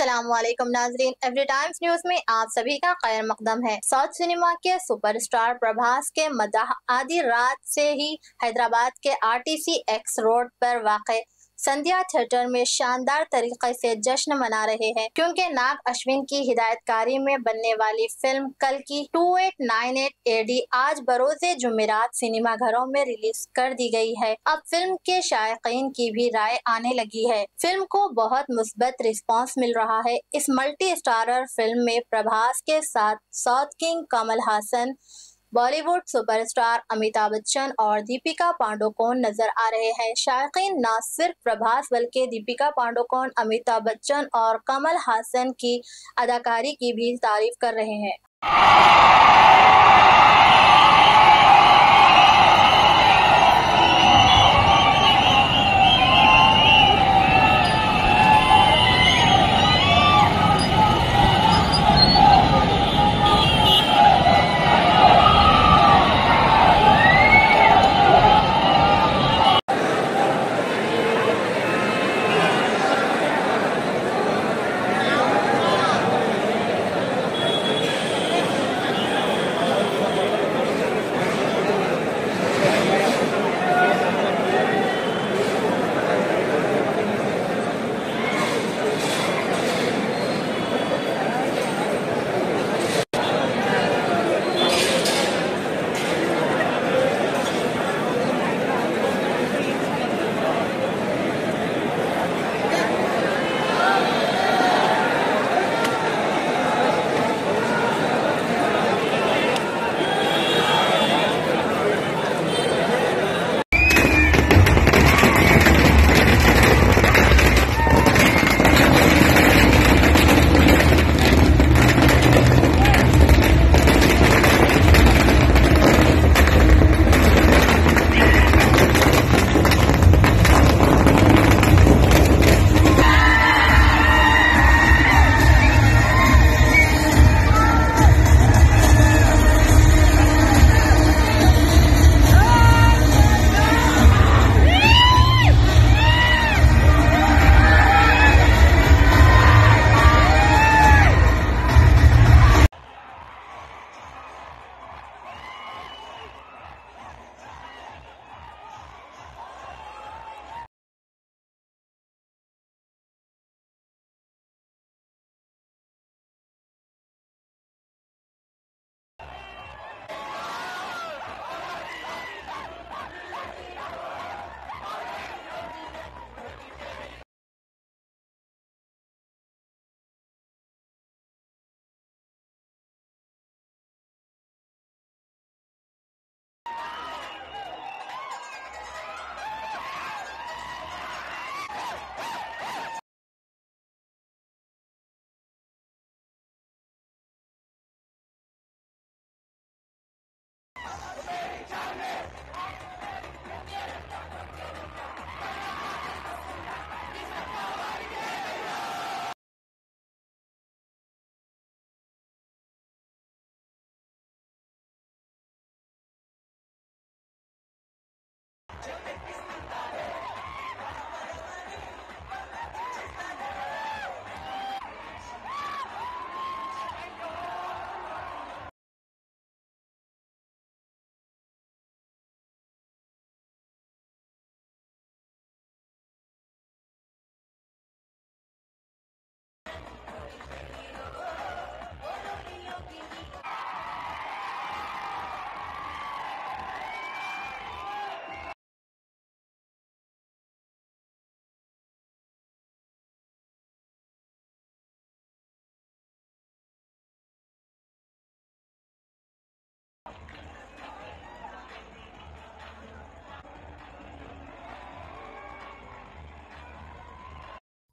असलम नाजरीन every times news में आप सभी का खैर मकदम है। साउथ सिनेमा के सुपरस्टार प्रभास के मदाह आधी रात से ही हैदराबाद के आरटीसी एक्स रोड पर वाक़। संध्या थिएटर में शानदार तरीके से जश्न मना रहे हैं, क्योंकि नाग अश्विन की हिदायतकारी में बनने वाली फ़िल्म कल की 2898 एडी आज बरोजे जुमेरात सिनेमा घरों में रिलीज़ कर दी गई है। अब फ़िल्म के शायकीन की भी राय आने लगी है। फ़िल्म को बहुत मुस्बत रिस्पांस मिल रहा है। इस मल्टी स्टारर फ़िल्म में प्रभास के साथ south king Kamal Haasan Bollywood superstar Amitabh Bachchan और दीपिका पांडुकोण नज़र आ रहे हैं। शायकीन न सिर्फ़ प्रभास, बल्कि दीपिका पांडुकोण, अमिताभ बच्चन और कमल हासन की अदाकारी की भी तारीफ़ कर रहे हैं।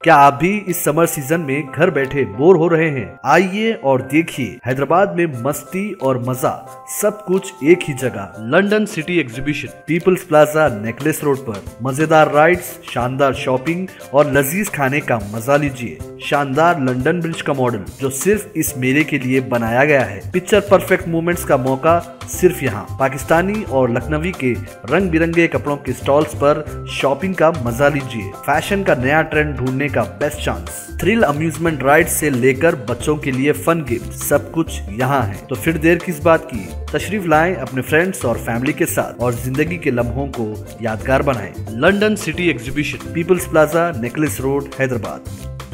क्या आप भी इस समर सीज़न में घर बैठे बोर हो रहे हैं? आइए और देखिए हैदराबाद में मस्ती और मज़ा, सब कुछ एक ही जगह। London city exhibition, People's Plaza, Necklace Road पर। मज़ेदार राइड्स शानदार शॉपिंग और लजीज खाने का मज़ा लीजिए। शानदार लंदन ब्रिज का मॉडल जो सिर्फ़ इस मेले के लिए बनाया गया है। पिक्चर परफेक्ट मोमेंट्स का मौका सिर्फ़ यहाँ। पाकिस्तानी और लखनवी के रंग बिरंगे कपड़ों के स्टॉल्स पर शॉपिंग का मज़ा लीजिए। फ़ैशन का नया ट्रेंड ढूँढने का best chance. Thrill amusement ride से लेकर बच्चों के लिए फन गिफ्ट, सब कुछ यहाँ है। तो फिर देर किस बात की? तशरीफ़ लाएँ अपने फ्रेंड्स और फैमिली के साथ और ज़िंदगी के लम्हों को यादगार बनाएँ। London city exhibition, People's Plaza, Necklace Road, Hyderabad.